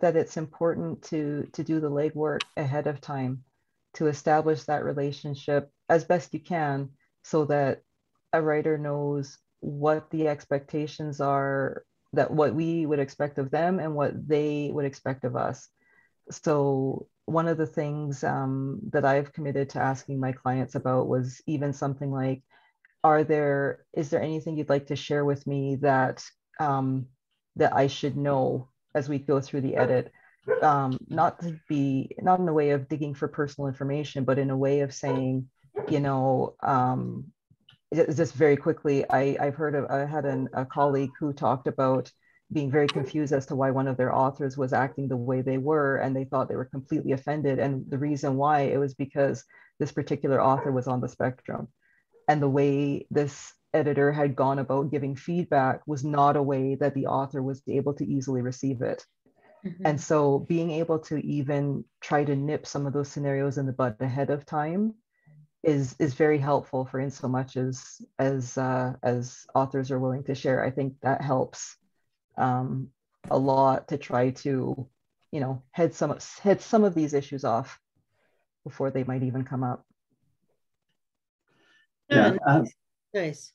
that it's important to to do the legwork ahead of time to establish that relationship as best you can so that a writer knows what the expectations are that what we would expect of them and what they would expect of us. So one of the things um, that i've committed to asking my clients about was even something like are there is there anything you'd like to share with me that um, that i should know as we go through the edit? Um, not to be not in a way of digging for personal information but in a way of saying you know um, just very quickly, I, I've heard of, I had an, a colleague who talked about being very confused as to why one of their authors was acting the way they were, and they thought they were completely offended. And the reason why it was because this particular author was on the spectrum. And the way this editor had gone about giving feedback was not a way that the author was able to easily receive it. Mm-hmm. And so being able to even try to nip some of those scenarios in the bud ahead of time is is very helpful for in so much as as uh, as authors are willing to share. I think that helps um, a lot to try to you know head some head some of these issues off before they might even come up. Yeah, um, nice.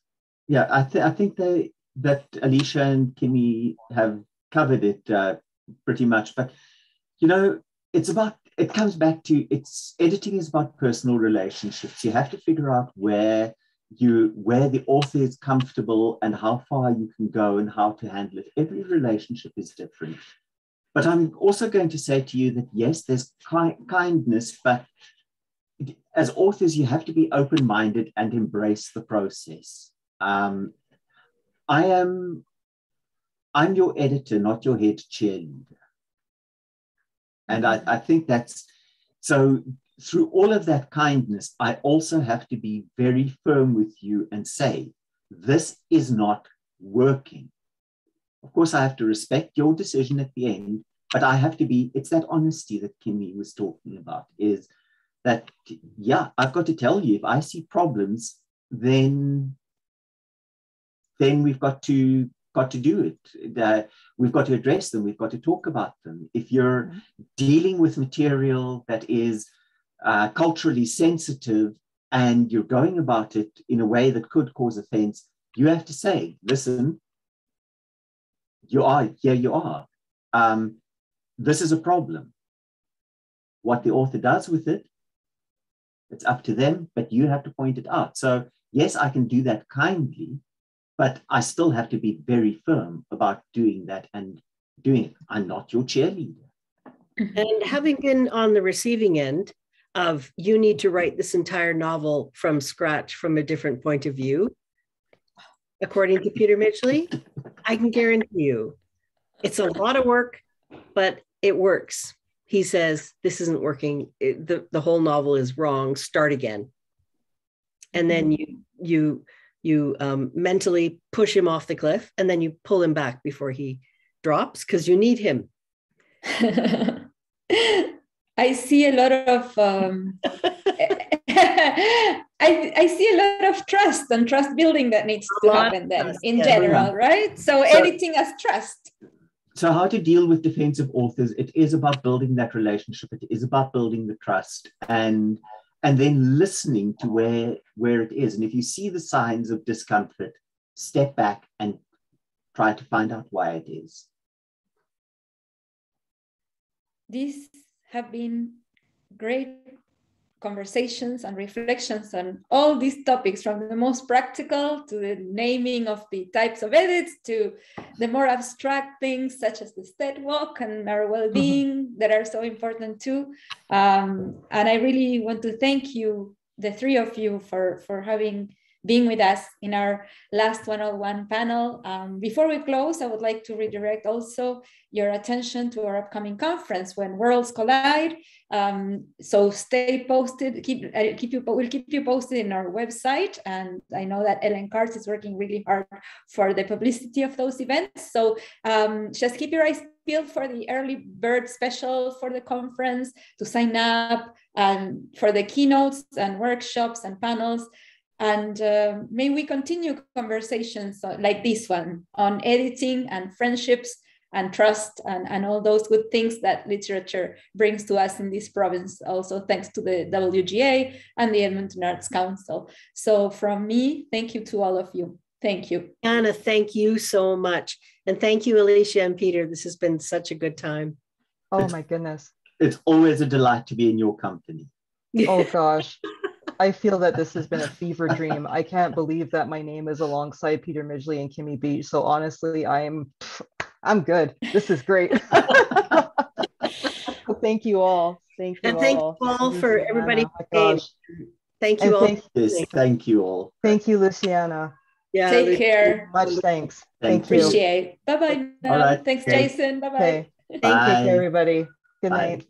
Yeah, I, th- I think they that Alicia and Kimmy have covered it uh, pretty much. But you know, it's about it comes back to it's editing is about personal relationships. You have to figure out where you where the author is comfortable and how far you can go and how to handle it. Every relationship is different. But I'm also going to say to you that yes, there's ki- kindness, but as authors, you have to be open minded and embrace the process. Um, I am I'm your editor, not your head cheerleader. And I, I think that's so through all of that kindness, I also have to be very firm with you and say, this is not working. Of course, I have to respect your decision at the end, but I have to be, it's that honesty that Kimmy was talking about is that, yeah, I've got to tell you, if I see problems, then then we've got to got to do it. Uh, we've got to address them. We've got to talk about them. If you're mm-hmm. dealing with material that is uh, culturally sensitive and you're going about it in a way that could cause offense, you have to say, listen, you are, here you are. Um, this is a problem. What the author does with it, it's up to them, but you have to point it out. So, yes, I can do that kindly, but I still have to be very firm about doing that and doing it. I'm not your cheerleader. Mm-hmm. And having been on the receiving end of you need to write this entire novel from scratch from a different point of view, according to Peter Midgley, I can guarantee you it's a lot of work, but it works. He says, This isn't working. It, the, the whole novel is wrong. Start again. And then mm-hmm. you, you, you um, mentally push him off the cliff and then you pull him back before he drops because you need him. I see a lot of um, I, I see a lot of trust and trust building that needs to happen then trust, in yeah, general yeah. right? So, so editing as trust. So how to deal with defensive authors it is about building that relationship it is about building the trust and and then listening to where where it is. And if you see the signs of discomfort step back and try to find out why it is. These have been great conversations and reflections on all these topics from the most practical to the naming of the types of edits to the more abstract things such as the state walk and our well-being mm-hmm. that are so important too um, and i really want to thank you the three of you for for having being with us in our last 101 panel. Um, before we close, I would like to redirect also your attention to our upcoming conference when worlds collide. Um, so stay posted, keep, uh, keep you, we'll keep you posted in our website. And I know that Ellen Karts is working really hard for the publicity of those events. So um, just keep your eyes peeled for the early bird special for the conference to sign up and for the keynotes and workshops and panels. And uh, may we continue conversations like this one on editing and friendships and trust and, and all those good things that literature brings to us in this province, also thanks to the WGA and the Edmonton Arts Council. So, from me, thank you to all of you. Thank you. Anna, thank you so much. And thank you, Alicia and Peter. This has been such a good time. Oh, my goodness. It's always a delight to be in your company. Oh, gosh. I feel that this has been a fever dream. I can't believe that my name is alongside Peter Midgley and Kimmy Beach. So honestly, I'm I'm good. This is great. thank you all. Thank you and thank all. you all for everybody. Oh thank you and all. Thank, yes, thank you all. Thank you, Luciana. Yeah. Take Lucy. care. Much thanks. Thank Thank, you. Appreciate. Bye bye. All right. Thanks, Okay. Jason. Bye bye. Okay. Thank Take Bye. care, everybody. Good Bye. night.